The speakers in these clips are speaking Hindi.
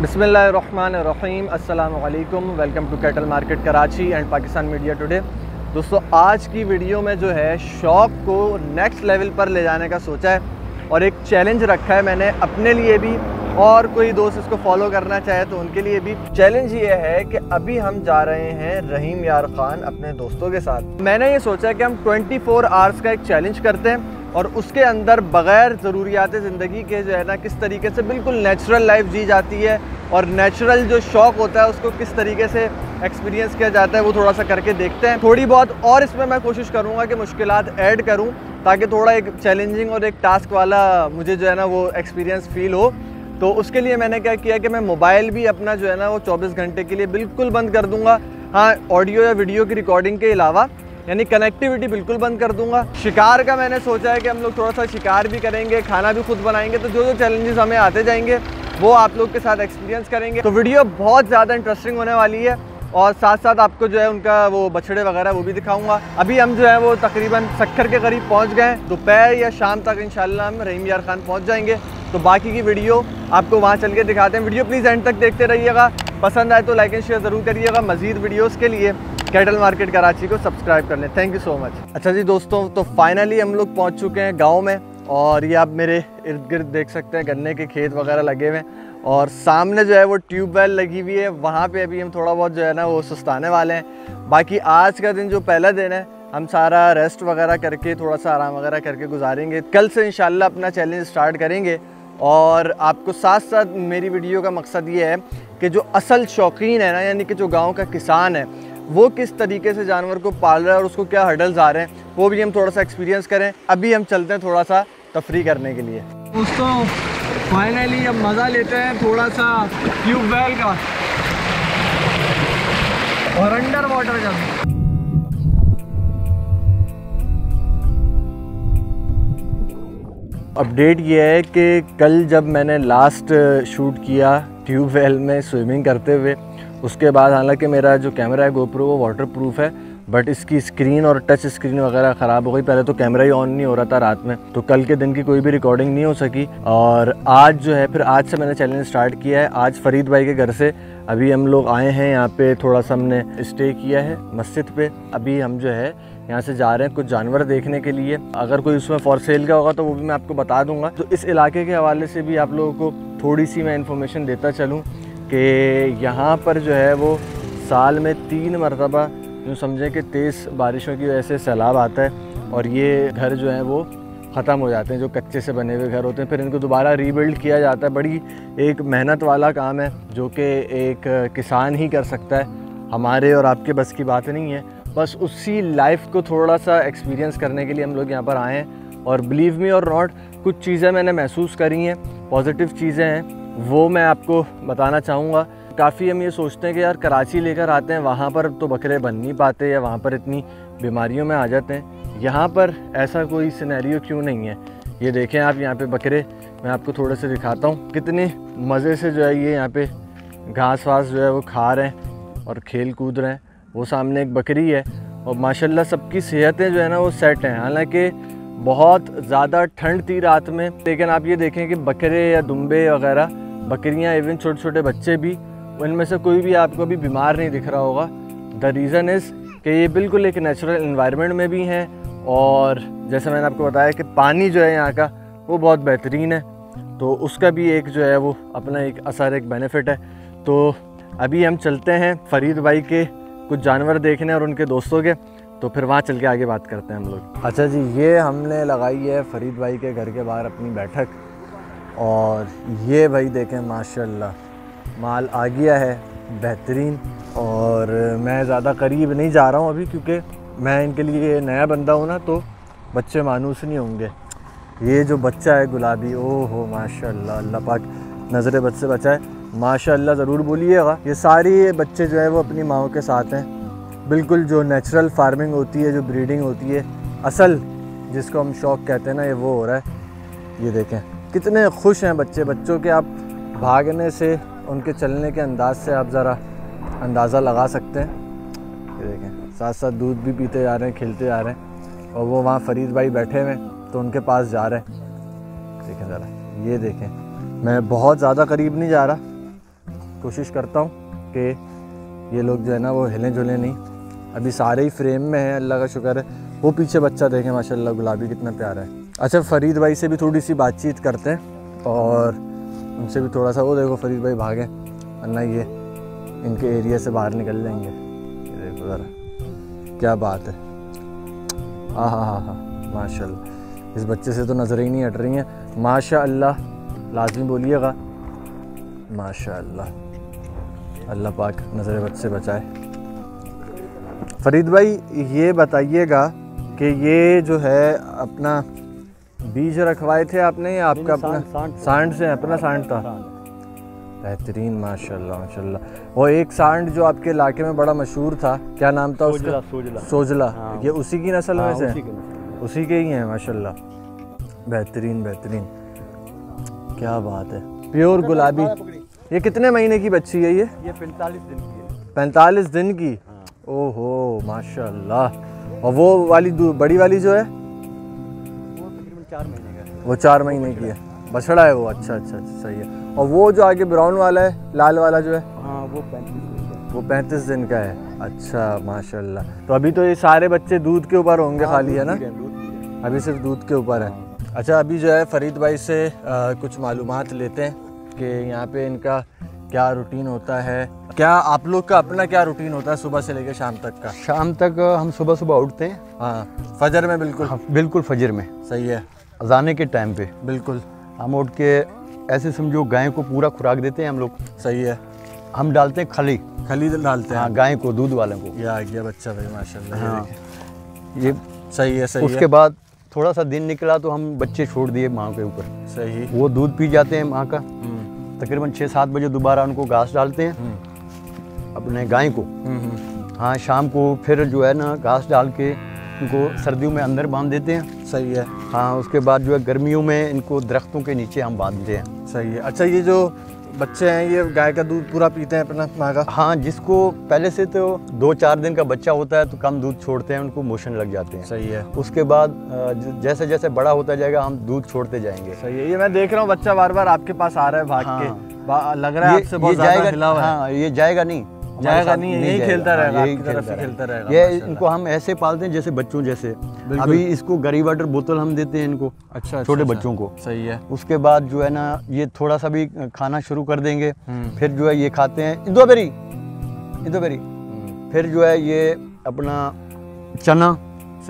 बिसमीम वालेकुम welcome to cattle market Karachi and Pakistan media today. दोस्तों, आज की वीडियो में जो है, शौक को नेक्स्ट लेवल पर ले जाने का सोचा है और एक चैलेंज रखा है मैंने अपने लिए भी। और कोई दोस्त इसको फॉलो करना चाहे तो उनके लिए भी। चैलेंज ये है कि अभी हम जा रहे हैं रहीम यार खान अपने दोस्तों के साथ। मैंने ये सोचा कि हम 24 फोर आवर्स का एक चैलेंज करते हैं। और उसके अंदर बग़ैर ज़रूरियात ज़िंदगी के जो है ना, किस तरीके से बिल्कुल नेचुरल लाइफ जी जाती है और नेचुरल जो शौक़ होता है, उसको किस तरीके से एक्सपीरियंस किया जाता है, वो थोड़ा सा करके देखते हैं। थोड़ी बहुत और इसमें मैं कोशिश करूँगा कि मुश्किल ऐड करूँ, ताकि थोड़ा एक चैलेंजिंग और एक टास्क वाला मुझे जो है ना, वो एक्सपीरियंस फील हो। तो उसके लिए मैंने क्या किया कि मैं मोबाइल भी अपना जो है ना, वो 24 घंटे के लिए बिल्कुल बंद कर दूँगा। हाँ ऑडियो या वीडियो की रिकॉर्डिंग के अलावा। यानी कनेक्टिविटी बिल्कुल बंद कर दूँगा। शिकार का मैंने सोचा है कि हम लोग थोड़ा सा शिकार भी करेंगे, खाना भी खुद बनाएँगे तो जो जो चैलेंजेस हमें आते जाएँगे, वो आप लोग के साथ एक्सपीरियंस करेंगे। तो वीडियो बहुत ज़्यादा इंटरेस्टिंग होने वाली है और साथ साथ आपको जो है उनका वो बछड़े वगैरह वो भी दिखाऊँगा। अभी हम जो है वो तकरीबन सखर के करीब पहुँच गए दोपहर या शाम तक इंशाल्लाह हम रहीम यार खान पहुँच जाएँगे। तो बाकी की वीडियो आपको वहाँ चल के दिखाते हैं। वीडियो प्लीज़ एंड तक देखते रहिएगा। पसंद आए तो लाइक एंड शेयर ज़रूर करिएगा। मज़ीद वीडियोज़ के लिए कैटल मार्केट कराची को सब्सक्राइब कर लें। थैंक यू सो मच अच्छा जी दोस्तों तो फाइनली हम लोग पहुँच चुके हैं गाँव में और ये आप मेरे इर्द गिर्द देख सकते हैं, गन्ने के खेत वगैरह लगे हुए हैं और सामने जो है वो ट्यूबवेल लगी हुई है। वहाँ पे अभी हम थोड़ा बहुत जो है ना वो सुस्ताने वाले हैं। बाकी आज का दिन जो पहला दिन है, हम सारा रेस्ट वगैरह करके, थोड़ा सा आराम वगैरह करके गुजारेंगे। कल से इंशाल्लाह अपना चैलेंज स्टार्ट करेंगे। और आपको साथ साथ मेरी वीडियो का मकसद ये है कि जो असल शौकीन है ना, यानी कि जो गाँव का किसान है, वो किस तरीके से जानवर को पाल रहा है और उसको क्या हर्डल्स आ रहे हैं, वो भी हम थोड़ा सा एक्सपीरियंस करें। अभी हम चलते हैं थोड़ा सा तफरी करने के लिए। दोस्तों फाइनली अब मज़ा लेते हैं थोड़ा सा ट्यूबवेल का। और अंडर वाटर का अपडेट ये है कि कल जब मैंने लास्ट शूट किया ट्यूबवेल में स्विमिंग करते हुए, उसके बाद हालाँकि मेरा जो कैमरा है गोप्रो वो वाटर प्रूफ है बट इसकी स्क्रीन और टच स्क्रीन वगैरह ख़राब हो गई। पहले तो कैमरा ही ऑन नहीं हो रहा था रात में तो कल के दिन की कोई भी रिकॉर्डिंग नहीं हो सकी। और आज जो है, फिर आज से मैंने चैलेंज स्टार्ट किया है। आज फरीद भाई के घर से अभी हम लोग आए हैं, यहाँ पे थोड़ा सा हमने स्टे किया है मस्जिद पे। अभी हम जो है यहाँ से जा रहे हैं कुछ जानवर देखने के लिए। अगर कोई उसमें फॉर सेल का होगा तो वो भी मैं आपको बता दूँगा। तो इस इलाके के हवाले से भी आप लोगों को थोड़ी सी मैं इन्फॉर्मेशन देता चलूँ कि यहाँ पर जो है वो साल में तीन मरतबा जो समझें कि तेज़ बारिशों की वजह से सैलाब आता है और ये घर जो है वो ख़त्म हो जाते हैं, जो कच्चे से बने हुए घर होते हैं। फिर इनको दोबारा रीबिल्ड किया जाता है। बड़ी एक मेहनत वाला काम है, जो कि एक किसान ही कर सकता है। हमारे और आपके बस की बात नहीं है। बस उसी लाइफ को थोड़ा सा एक्सपीरियंस करने के लिए हम लोग यहाँ पर आए हैं। और बिलीव मी और नॉट कुछ चीज़ें मैंने महसूस करी हैं पॉजिटिव चीज़ें हैं, वो मैं आपको बताना चाहूँगा। काफ़ी हम ये सोचते हैं कि यार कराची लेकर आते हैं, वहाँ पर तो बकरे बन नहीं पाते या वहाँ पर इतनी बीमारियों में आ जाते हैं। यहाँ पर ऐसा कोई सिनेरियो क्यों नहीं है? ये देखें आप यहाँ पे बकरे, मैं आपको थोड़े से दिखाता हूँ। कितने मज़े से जो है ये यहाँ पे घास वास जो है वो खा रहे हैं और खेल कूद रहे हैं। वो सामने एक बकरी है और माशाल्लाह सबकी सेहतें जो है ना वो सेट हैं। हालाँकि बहुत ज़्यादा ठंड थी रात में, लेकिन आप ये देखें कि बकरे या दुम्बे वगैरह, बकरियाँ इवन छोटे छोटे बच्चे भी, उनमें से कोई भी आपको अभी बीमार नहीं दिख रहा होगा। द रीज़न इज़ कि ये बिल्कुल एक नेचुरल इन्वायरमेंट में भी हैं और जैसे मैंने आपको बताया कि पानी जो है यहाँ का, वो बहुत बेहतरीन है। तो उसका भी एक जो है वो अपना एक, असर एक बेनिफिट है। तो अभी हम चलते हैं फरीद भाई के कुछ जानवर देखने और उनके दोस्तों के तो फिर वहाँ चल के आगे बात करते हैं हम लोग। अच्छा जी, ये हमने लगाई है फरीद भाई के घर के बाहर अपनी बैठक। और ये भाई देखें, माशाल्लाह, माल आ गया है, बेहतरीन। और मैं ज़्यादा करीब नहीं जा रहा हूँ अभी, क्योंकि मैं इनके लिए नया बंदा हूँ ना तो बच्चे मानूस नहीं होंगे। ये जो बच्चा है गुलाबी ओ हो माशाल्लाह, अल्लाह पाक, नज़र बच्चे बचाए माशाल्लाह, ज़रूर बोलिएगा। ये सारी ये बच्चे जो है, वो अपनी माओ के साथ हैं। बिल्कुल जो नेचुरल फ़ार्मिंग होती है, जो ब्रीडिंग होती है, असल जिसको हम शौक कहते हैं ना, ये वो हो रहा है। ये देखें, कितने खुश हैं बच्चे। बच्चों के आप भागने से, उनके चलने के अंदाज से आप ज़रा अंदाज़ा लगा सकते हैं। ये देखें साथ साथ दूध भी पीते जा रहे हैं, खेलते जा रहे हैं, और वो वहाँ फरीद भाई बैठे हुए तो उनके पास जा रहे हैं। देखें ज़रा, ये देखें, मैं बहुत ज़्यादा करीब नहीं जा रहा। कोशिश करता हूँ कि ये लोग जो है ना वो हिले जुले नहीं। अभी सारे ही फ्रेम में हैं, अल्लाह का शुक्र है। वो पीछे बच्चा देखें, माशाल्लाह, गुलाबी कितना प्यारा है। अच्छा फरीद भाई से भी थोड़ी सी बातचीत करते हैं और उनसे भी थोड़ा सा वो देखो फरीद भाई भागें। वरना ये इनके एरिया से बाहर निकल जाएँगे। देखो ज़रा, क्या बात है। हाँ हाँ हाँ हाँ माशा इस बच्चे से तो नज़रें ही नहीं हट रही हैं। माशा अल्लाह लाजमी बोलिएगा। माशा अल्लाह पाक नज़र बच्चे बचाए। फरीद भाई ये बताइएगा कि ये जो है अपना बीज रखवाए थे आपने या आपका अपना सांड से अपना सांड था? बेहतरीन माशाल्लाह माशाल्लाह। और एक सांड जो आपके इलाके में बड़ा मशहूर था क्या नाम था सोजला, उसका? सोजला। सोजला। हाँ। ये उसी की नस्ल में हाँ, से उसी के उसी के ही हैं माशाल्लाह। बेहतरीन बेहतरीन। क्या बात है। प्योर गुलाबी। ये कितने महीने की बच्ची है ये? ये पैंतालीस दिन की है। पैंतालीस दिन की? हाँ। ओहो माशाल्लाह। और वो वाली बड़ी वाली जो है? वो तकरीबन चार महीने का वो चार महीने की है। बछड़ा है वो। अच्छा अच्छा अच्छा सही है। और वो जो आगे ब्राउन वाला है लाल वाला जो है? हाँ वो पैंतीस है। वो पैंतीस दिन का है। अच्छा माशाल्लाह। तो अभी तो ये सारे बच्चे दूध के ऊपर होंगे हाँ, खाली है ना? हैं, हैं। अभी सिर्फ़ दूध के ऊपर है। अच्छा अभी जो है फरीद भाई से आ, कुछ मालूम लेते हैं। कि यहाँ पे इनका क्या रूटीन होता है? क्या आप लोग का अपना क्या रूटीन होता है सुबह से लेकर शाम तक का? शाम तक हम सुबह सुबह उठते हैं। हाँ फजर में बिल्कुल। हाँ, बिल्कुल फजर में। सही है। अजाने के टाइम पे। बिल्कुल। हम उठ के ऐसे समझो गाय को पूरा खुराक देते हैं हम लोग। सही है। हम डालते हैं खली। खली डालते हैं। हाँ गाय को दूध वालों को। ये गया बच्चा भाई माशाल्लाह। ये हाँ। ये सही है सही उसके बाद थोड़ा सा दिन निकला तो हम बच्चे छोड़ दिए माँ के ऊपर। सही। वो दूध पी जाते हैं माँ का। तकरीबन छः सात बजे दोबारा उनको घास डालते हैं हम्म, अपने गाय को। हम्म, हम्म, हाँ शाम को फिर जो है ना घास डाल के उनको सर्दियों में अंदर बाँध देते हैं। सही है। हाँ उसके बाद जो है गर्मियों में इनको दरख्तों के नीचे हम बांधते हैं। सही है। अच्छा ये जो बच्चे हैं ये गाय का दूध पूरा पीते हैं अपना माँ का? हाँ जिसको पहले से तो दो चार दिन का बच्चा होता है तो कम दूध छोड़ते हैं उनको मोशन लग जाते हैं। सही है। उसके बाद जैसे जैसे बड़ा होता जाएगा हम दूध छोड़ते जाएँगे। सही है ये मैं देख रहा हूँ बच्चा बार बार आपके पास आ रहा है भाग हाँ। के। लग रहा है ये- आपसे बहुत ज़्यादा जाएगा है ये जाएगा नहीं। जाएगा नहीं, यही जाएगा। खेलता रहेगा, हाँ, यही तरफ़ खेलता रहेगा, ये इनको हम ऐसे पालते हैं जैसे बच्चों जैसे। अभी इसको गरी वाटर बोतल हम देते हैं इनको अच्छा छोटे अच्छा, बच्चों को। सही है। उसके बाद जो है ना ये थोड़ा सा भी खाना शुरू कर देंगे। हम्म, फिर जो है ये खाते हैं इंदोबेरी इंदोबेरी हम्म, फिर जो है ये अपना चना।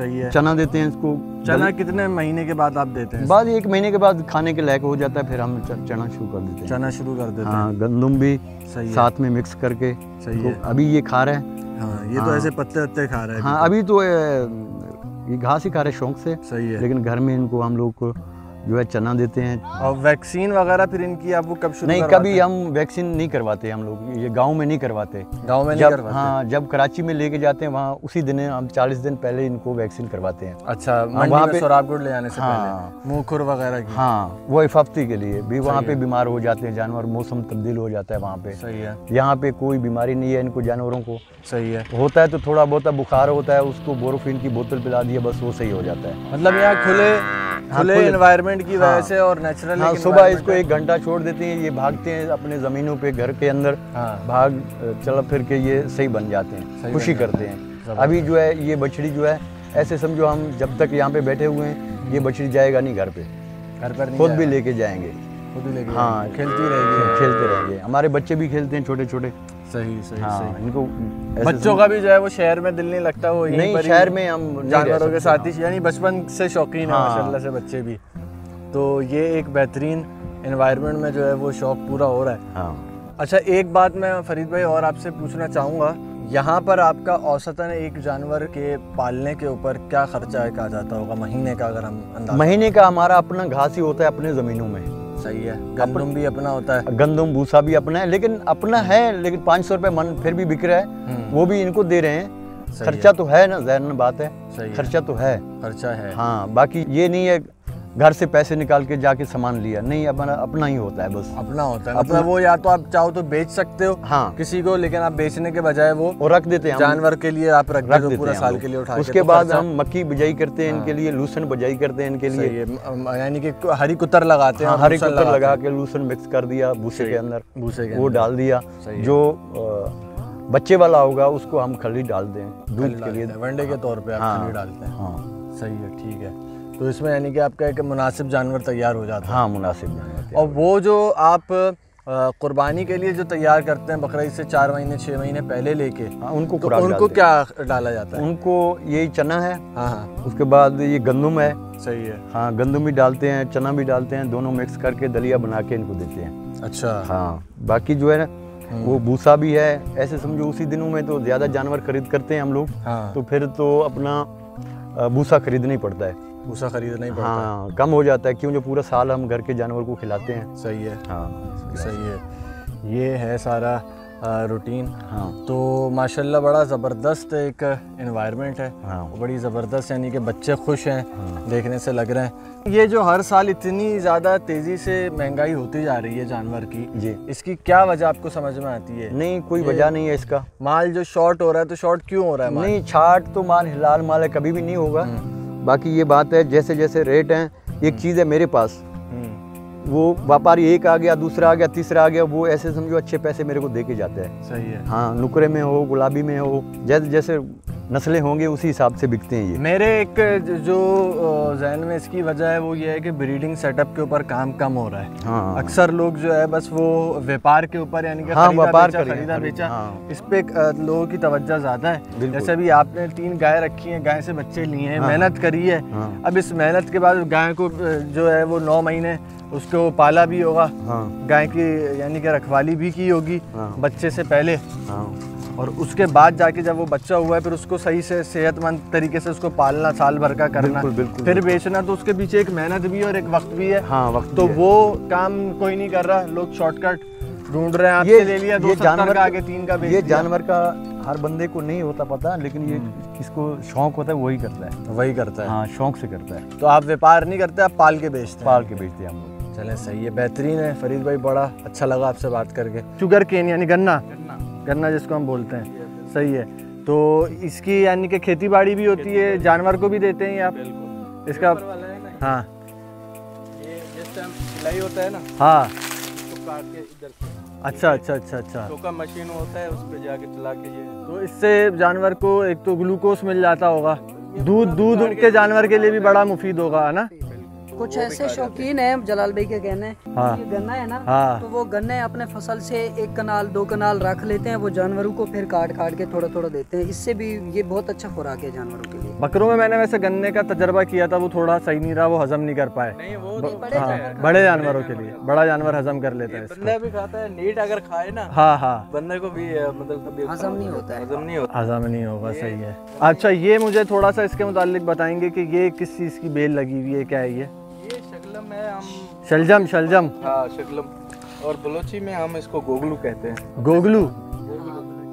सही है। चना देते हैं इसको। चना कितने महीने के बाद आप देते हैं? बाद एक महीने के बाद खाने के लायक हो जाता है फिर हम चना शुरू कर देते हैं। चना शुरू कर देते हैं हाँ। गंदम भी सही साथ में मिक्स करके सही तो है। अभी ये खा रहे हैं। हाँ ये तो हाँ। ऐसे पत्ते वत्ते खा रहे हैं। हाँ अभी तो ये घास ही खा रहे शौक से सही है। लेकिन घर में इनको हम लोग को जो है चना देते हैं। और वैक्सीन वगैरह फिर इनकी आप वो कब शुरू नहीं कभी हम वैक्सीन नहीं करवाते हम लोग ये गाँव में नहीं करवाते। गाँव में नहीं जब करवाते? हाँ जब कराची में लेके जाते हैं वहाँ उसी दिन हम 40 दिन पहले इनको वैक्सीन करवाते हैं। अच्छा मंडी वहाँ पे- सोराबगुड़ ले जाने से हाँ। पहले। मुँह खुर वगैरह की। हाँ वो हिफाफ्ती के लिए भी वहाँ पे बीमार हो जाते हैं जानवर मौसम तब्दील हो जाता है वहाँ पे। सही है। यहाँ पे कोई बीमारी नहीं है इनको जानवरों को। सही है। होता है तो थोड़ा बहुत बुखार होता है उसको बोरोफिन की बोतल पिला दिया बस वो सही हो जाता है। मतलब यहाँ खुले खुले खुले- एनवायरनमेंट की वजह हाँ। से और नेचुरल हाँ सुबह इसको एक घंटा छोड़ देते हैं ये भागते हैं अपने ज़मीनों पे घर के अंदर हाँ। भाग चल फिर के ये सही बन जाते हैं खुशी करते हैं। अभी जो है ये बछड़ी जो है ऐसे समझो हम जब तक यहाँ पे बैठे हुए हैं ये बछड़ी जाएगा नहीं घर पे। घर पर खुद भी लेके जाएँगे। खुद ही लेके हाँ। खेलती रहेगी। खेलते रहेंगे। हमारे बच्चे भी खेलते हैं छोटे छोटे सही सही हाँ सही। इनको बच्चों का भी जो है वो शहर में दिल नहीं लगता वो नहीं शहर में हम जानवरों के साथ ही यानी बचपन से शौकीन है हाँ। माशाल्लाह से बच्चे भी। तो ये एक बेहतरीन एनवायरनमेंट में जो है वो शौक पूरा हो रहा है। हाँ। अच्छा एक बात मैं फरीद भाई और आपसे पूछना चाहूँगा यहाँ पर आपका औसतन एक जानवर के पालने के ऊपर क्या खर्चा है कहा जाता होगा? महीने का अगर हम महीने का हमारा अपना घास ही होता है अपने ज़मीनों में। सही है। गंदम भी अपना होता है। गंदम भूसा भी अपना है लेकिन अपना है लेकिन पाँच सौ रुपये मन फिर भी बिक रहा है। हम्म, वो भी इनको दे रहे हैं। खर्चा है। तो है ना जहर बात है। है। खर्चा तो है। खर्चा है। हाँ बाकी ये नहीं है घर से पैसे निकाल के जाके सामान लिया। नहीं अपना अपना ही होता है बस। अपना होता है। अपना- मतलब वो या तो आप चाहो तो बेच सकते हो हाँ। किसी को लेकिन आप बेचने के बजाय वो और रख देते हैं जानवर के लिए आप रख, रख देते पूरा हैं साल के लिए उठा के, उसके तो बाद हम मक्की बिजाई करते हैं इनके लिए लूसन बिजाई करते हैं इनके लिए। यानी कि हरी कुतर लगाते हैं हाँ, हरी लगाते लगा के लूसन मिक्स कर दिया भूसे के अंदर। भूसे वो डाल दिया। जो बच्चे वाला होगा उसको हम खली डाल दें। दूध के लिए। वनडे के तौर पे आप हाँ, खली डालते हैं। हाँ। सही है ठीक है। तो इसमें यानी कि आपका एक मुनासिब जानवर तैयार हो जाता है। हाँ मुनासिब जानवर और वो जो आप कुर्बानी के लिए जो तैयार करते हैं बकरा से चार महीने छः महीने पहले लेके हाँ, उनको तो उनको क्या डाला जाता है? उनको यही चना है हाँ हाँ। उसके बाद ये गंदम है। सही है। हाँ गंदम भी डालते हैं चना भी डालते हैं दोनों मिक्स करके दलिया बना के इनको देते हैं। अच्छा। हाँ बाकी जो है ना हम्म। वो भूसा भी है ऐसे समझो उसी दिनों में तो ज़्यादा जानवर खरीद करते हैं हम लोग हाँ। तो फिर तो अपना भूसा खरीदना ही पड़ता है। भूसा खरीदना ही पड़ता हाँ। है कम हो जाता है। क्यों? जो पूरा साल हम घर के जानवर को खिलाते हैं। सही है। हाँ सही है। ये है सारा रूटीन हाँ। तो माशाल्लाह बड़ा ज़बरदस्त एक इन्वायरमेंट है। हाँ। बड़ी ज़बरदस्त यानी कि बच्चे खुश हैं हाँ। देखने से लग रहे हैं। ये जो हर साल इतनी ज़्यादा तेज़ी से महँगाई होती जा रही है जानवर की जी। इसकी क्या वजह आपको समझ में आती है? नहीं कोई वजह नहीं है इसका। माल जो शॉर्ट हो रहा है तो शॉर्ट क्यों हो रहा है माल? नहीं छाट तो माल हिलाल माल है कभी भी नहीं होगा। हम्म, बाकी ये बात है जैसे जैसे रेट हैं एक चीज़ है मेरे पास। हम्म, वो व्यापारी एक आ गया दूसरा आ गया तीसरा आ गया वो ऐसे समझो अच्छे पैसे मेरे को दे के जाते हैं। सही है। हाँ नुकरे में हो गुलाबी में हो जैसे जैसे नस्लें होंगे उसी हिसाब से बिकते हैं ये। मेरे एक जो जहन में इसकी वजह है वो ये है कि ब्रीडिंग सेटअप के ऊपर काम कम हो रहा है। हाँ। अक्सर लोग जो है बस वो व्यापार के ऊपर यानी कि हाँ, व्यापार खरीदा बेचा हाँ। इस पे लोगों की तवज्जो ज़्यादा है। जैसे अभी आपने तीन गाय रखी है गाय से बच्चे लिए हैं हाँ। मेहनत करी है। हाँ। अब इस मेहनत के बाद गाय को जो है वो नौ महीने उसको पाला भी होगा। हाँ। गाय की यानी कि रखवाली भी की होगी। बच्चे से पहले। हाँ। और उसके बाद जाके जब वो बच्चा हुआ है फिर उसको सही से सेहतमंद तरीके से उसको पालना साल भर का करना। बिल्कुल, बिल्कुल, फिर बेचना तो उसके पीछे एक मेहनत भी है और एक वक्त भी है। हाँ वक्त तो भी है। वो काम कोई नहीं कर रहा। लोग शॉर्टकट ढूंढ रहे हैं आपसे ये ले लिया दो ये जानवर का आगे तीन का ये जानवर का हर बंदे को नहीं होता पता लेकिन ये किसको शौक होता है वही करता है। वही करता है। हाँ शौक से करता है। तो आप व्यापार नहीं करते आप पाल के बेचते पाल के बेचते हैं हम लोग। चले सही है। बेहतरीन है। फरीद भाई बड़ा अच्छा लगा आपसे बात करके। शुगर केन यानी गन्ना। गन्ना जिसको हम बोलते हैं सही है। तो इसकी यानी कि खेती बाड़ी भी होती है जानवर को भी देते हैं आप? इसका हाँ ये होता है ना हाँ। तो काट के इधर से। अच्छा अच्छा अच्छा अच्छा। टोका मशीन होता है उस पर जाके चला के ये तो इससे जानवर को एक तो ग्लूकोज मिल जाता होगा। दूध दूध के जानवर के लिए भी बड़ा मुफीद होगा है ना? कुछ ऐसे शौकीन हैं। जलाल भाई के कहने हाँ। ये गन्ना है ना हाँ। तो वो गन्ने अपने फ़सल से एक कनाल दो कनाल रख लेते हैं वो जानवरों को फिर काट काट के थोड़ा थोड़ा देते हैं। इससे भी ये बहुत अच्छा खुराक है जानवरों के लिए। बकरों में मैंने वैसे गन्ने का तजर्बा किया था वो थोड़ा सही नहीं रहा वो हजम नहीं कर पाए। नहीं वो ब- बड़े हाँ, जानवर के लिए। बड़ा जानवर हजम कर लेता है बंदा भी खाता है नीट अगर खाए ना हाँ हाँ। बंदे को भी मतलब हजम नहीं होता है। हजम नहीं होता। हजम नहीं होगा सही है। अच्छा ये मुझे थोड़ा सा इसके मुतालिक बताएँगे कि ये किस चीज़ की बेल लगी हुई है क्या है ये? शलजम शलजम। हाँ शक्लम और बलोची में हम इसको गोगलू कहते हैं। गोगलू?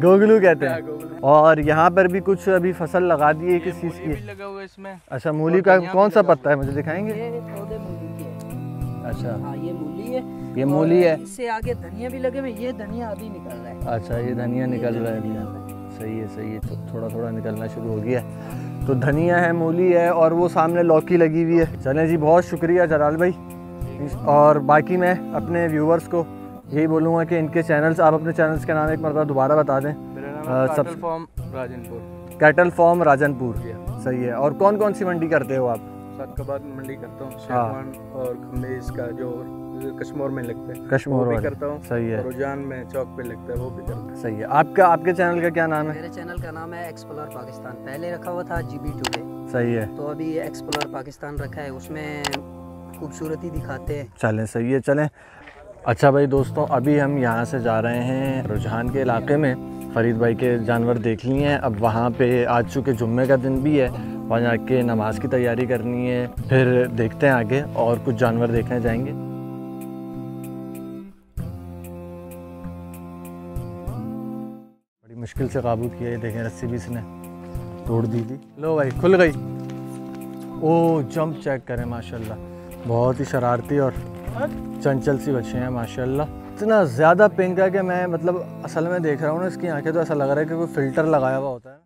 गोगलू कहते हैं। और यहाँ पर भी कुछ अभी फ़सल लगा दी है किस चीज़ की? लगा हुआ इसमें। अच्छा मूली का कौन सा पत्ता है? मुझे दिखाएँगे? ये पौधे मूली के हैं। अच्छा। हाँ ये मूली है। ये मूली है। इससे आगे धनिया भी लगे हुए ये धनिया अभी निकल रहा है। अच्छा ये धनिया निकल रहा है। सही है सही है। तो थोड़ा थोड़ा निकलना शुरू हो गया। है। तो धनिया है मूली है और वो सामने लौकी लगी हुई है। चले जी बहुत शुक्रिया जलाल भाई। और बाकी मैं अपने व्यूवर्स को यही बोलूँगा कि इनके चैनल्स आप अपने चैनल्स के नाम एक मरतबा दोबारा बता दें। Cattle farm Rajanpur cattle farm Rajanpur सही है। और कौन कौन सी मंडी करते हो आप? सात मंडी करता हूँ हाँ। और का जो कश्मीर में लगता है कश्मीर वो भी करता हूँ। सही है। रुझान में चौक पे लगता है वो भी करता हूँ। सही है। आपका आपके चैनल का क्या नाम है? मेरे चैनल का नाम है एक्सप्लोर पाकिस्तान पहले रखा हुआ था जीबी टू सही है। तो अभी एक्सप्लोर पाकिस्तान रखा है। उसमें खूबसूरती दिखाते हैं। चलें, सही है, चलें। अच्छा भाई दोस्तों, अभी हम यहाँ से जा रहे हैं रुझान के इलाके में। फरीद भाई के जानवर देख लिए हैं। अब वहाँ पे आज चूँकि, जुम्मे का दिन भी है। वहाँ जाके नमाज़ की तैयारी करनी है। फिर देखते हैं आगे, और कुछ जानवर देखने जाएँगे। बड़ी मुश्किल से काबू किया देखें, रस्सी भी इसने तोड़ दी थी। लो भाई, खुल गई। ओ जंप चेक करें, माशाल्लाह। बहुत ही शरारती और चंचल सी बच्चे हैं, माशाल्लाह। इतना ज़्यादा पिंक है कि मैं मतलब असल में देख रहा हूँ ना, इसकी आँखें तो ऐसा लग रहा है कि कोई फ़िल्टर लगाया हुआ होता है।